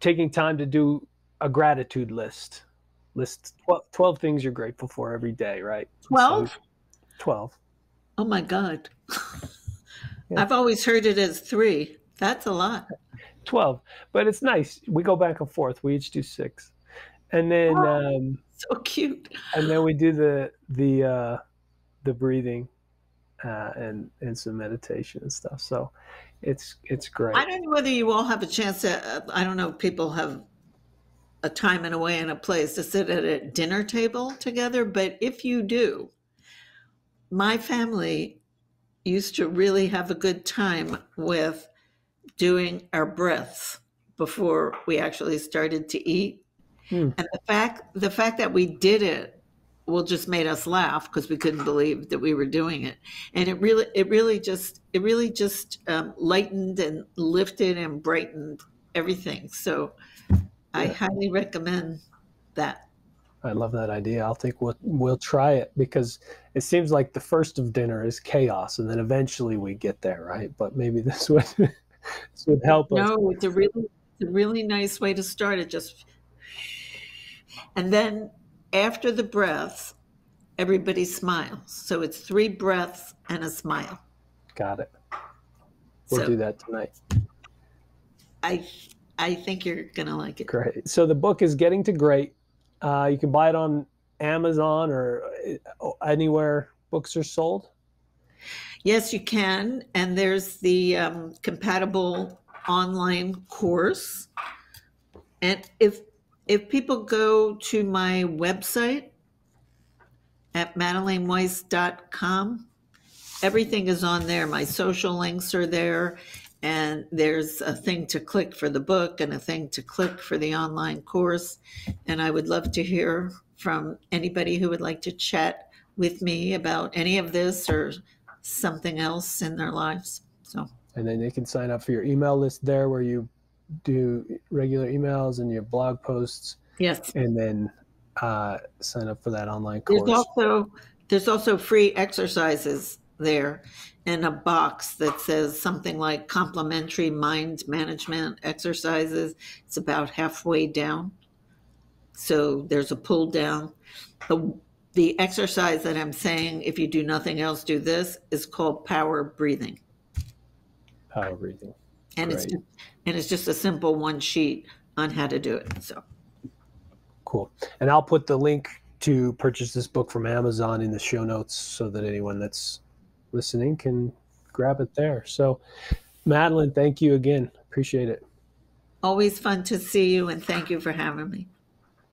taking time to do a gratitude list list 12, 12 things you're grateful for every day right 12 so, 12 oh my god yeah. i've always heard it as three that's a lot 12 but it's nice we go back and forth we each do six and then oh. um, so cute. And then we do the the uh, the breathing uh, and and some meditation and stuff. So it's it's great. I don't know whether you all have a chance to. Uh, I don't know if people have a time and a way and a place to sit at a dinner table together, but if you do, my family used to really have a good time with doing our breaths before we actually started to eat Mm. And the fact the fact that we did it well just made us laugh because we couldn't believe that we were doing it. And it really it really just it really just um, lightened and lifted and brightened everything. So yeah. I highly recommend that. I love that idea. I'll think we'll we'll try it because it seems like the first of dinner is chaos, and then eventually we get there, right? But maybe *laughs* this would this would help no, us. No, it's a really it's a really nice way to start it. Just and then after the breath, everybody smiles. So it's three breaths and a smile. Got it. We'll so do that tonight. I I think you're gonna like it. Great. So the book is getting to great. Uh, you can buy it on Amazon or uh, anywhere books are sold. Yes, you can. And there's the um, compatible online course. And if if people go to my website at madelaineweiss.com, everything is on there. My social links are there, and there's a thing to click for the book and a thing to click for the online course. And I would love to hear from anybody who would like to chat with me about any of this or something else in their lives. So, and then they can sign up for your email list there where you do regular emails and your blog posts. Yes. And then uh, sign up for that online course. There's also there's also free exercises there in a box that says something like complimentary mind management exercises. It's about halfway down. So there's a pull down. The, the exercise that I'm saying, if you do nothing else, do this, is called power breathing. Power breathing. And it's and it's just a simple one sheet on how to do it. So Cool. And I'll put the link to purchase this book from Amazon in the show notes so that anyone that's listening can grab it there. So, Madelaine, thank you again. Appreciate it. always fun to see you and thank you for having me.